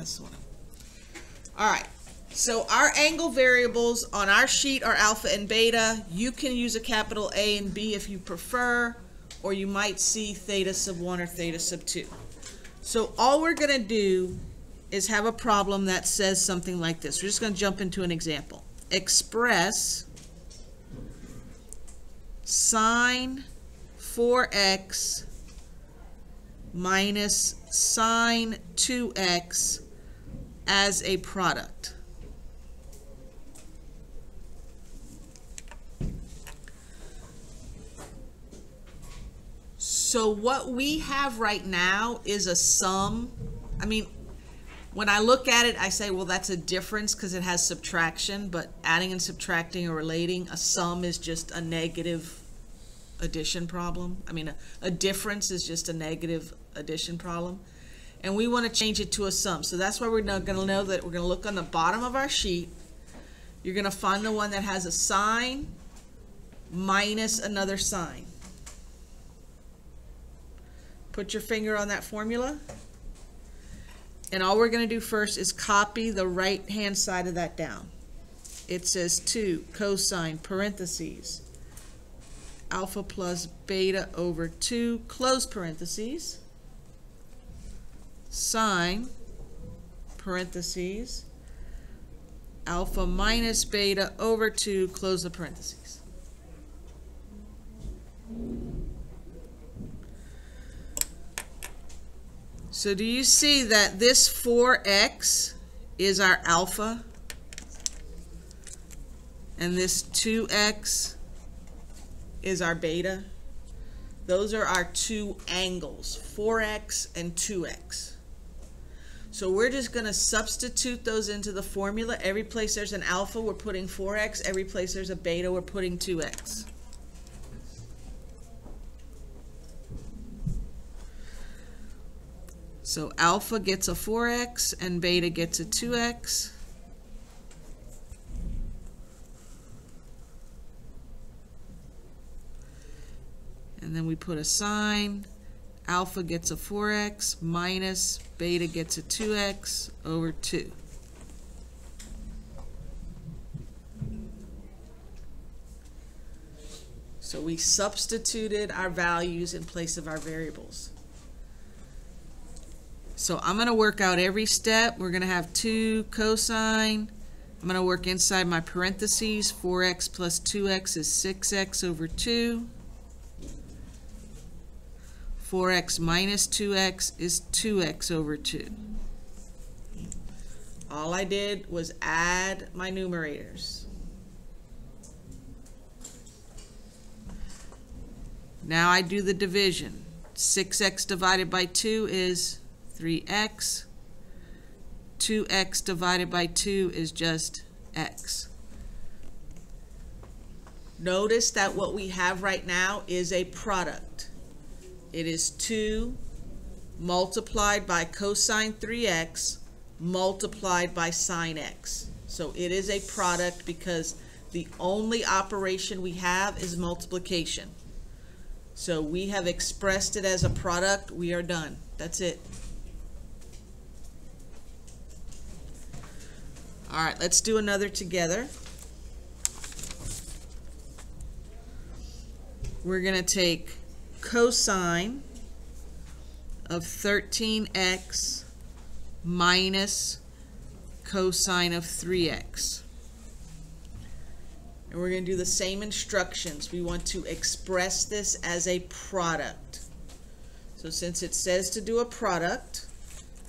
That's one. All right. So our angle variables on our sheet are alpha and beta. You can use a capital A and B if you prefer, or you might see theta sub 1 or theta sub 2. So all we're going to do is have a problem that says something like this. We're just going to jump into an example. Express sine 4x minus sine 2x as a product. So what we have right now is a sum. I mean, when I look at it, I say, well, that's a difference because it has subtraction, but adding and subtracting or relating, a sum is just a negative addition problem. I mean, a, a difference is just a negative addition problem. And we want to change it to a sum. So that's why we're going to know that we're going to look on the bottom of our sheet. You're going to find the one that has a sine minus another sine. Put your finger on that formula. And all we're going to do first is copy the right-hand side of that down. It says 2 cosine parentheses alpha plus beta over 2 close parentheses sine parentheses alpha minus beta over 2 close the parentheses. So do you see that this 4x is our alpha and this 2x is our beta? Those are our two angles, 4x and 2x. So we're just going to substitute those into the formula. Every place there's an alpha, we're putting 4x. Every place there's a beta, we're putting 2x. So alpha gets a 4x and beta gets a 2x. And then we put a sine. Alpha gets a 4x minus beta gets a 2x over 2. So we substituted our values in place of our variables. So I'm going to work out every step. We're going to have 2 cosine. I'm going to work inside my parentheses. 4x plus 2x is 6x over 2. 4x minus 2x is 2x over 2. All I did was add my numerators. Now I do the division. 6x divided by 2 is 3x. 2x divided by 2 is just x. Notice that what we have right now is a product. It is 2 multiplied by cosine 3x multiplied by sine x. So it is a product because the only operation we have is multiplication. So we have expressed it as a product. We are done. That's it. All right, let's do another together. We're going to take cosine of 13x minus cosine of 3x. And we're going to do the same instructions. We want to express this as a product. So since it says to do a product,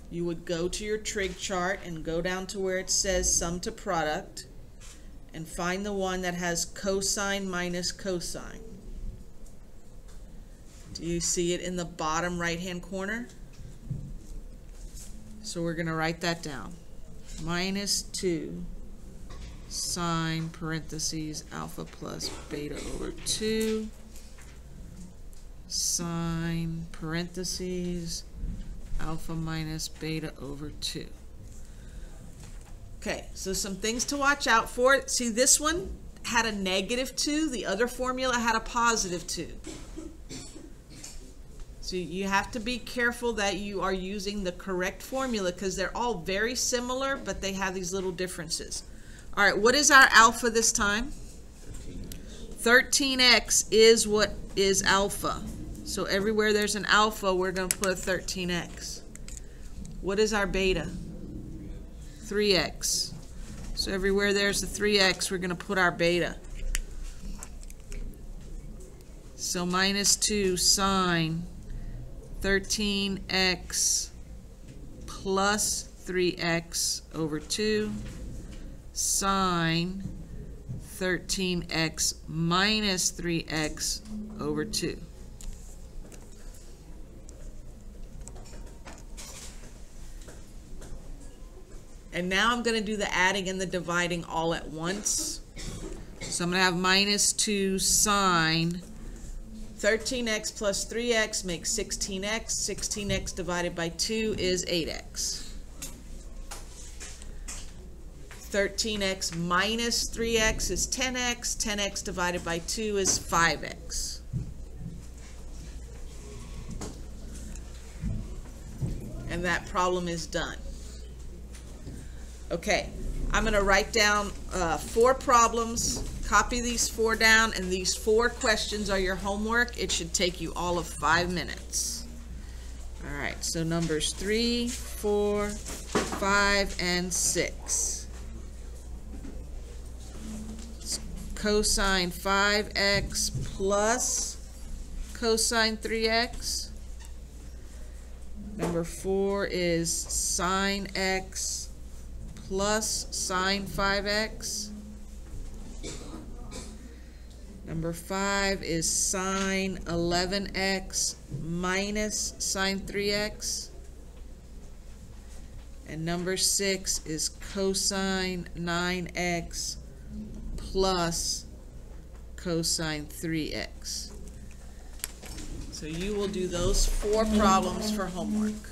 you would go to your trig chart and go down to where it says sum to product and find the one that has cosine minus cosine. Do you see it in the bottom right hand corner? So we're going to write that down. Minus 2 sine parentheses alpha plus beta over 2 sine parentheses alpha minus beta over 2. Okay, so some things to watch out for. See, this one had a negative 2. The other formula had a positive 2. So you have to be careful that you are using the correct formula because they're all very similar, but they have these little differences. All right, what is our alpha this time? 13x is what is alpha. So everywhere there's an alpha, we're going to put a 13x. What is our beta? 3x. So everywhere there's a 3x, we're going to put our beta. So minus 2 sine 13x plus 3x over 2 sine 13x minus 3x over 2. And now I'm going to do the adding and the dividing all at once. So I'm going to have minus 2 sine 13x plus 3x makes 16x. 16x divided by 2 is 8x. 13x minus 3x is 10x. 10x divided by 2 is 5x. And that problem is done. Okay, I'm going to write down uh, four problems, copy these four down, and these four questions are your homework. It should take you all of five minutes. All right, so numbers three, four, five, and six. Cosine 5x plus cosine 3x. Number four is sine x plus sine 5x. Number five is sine 11x minus sine 3x. And number six is cosine 9x plus cosine 3x. So you will do those four problems for homework.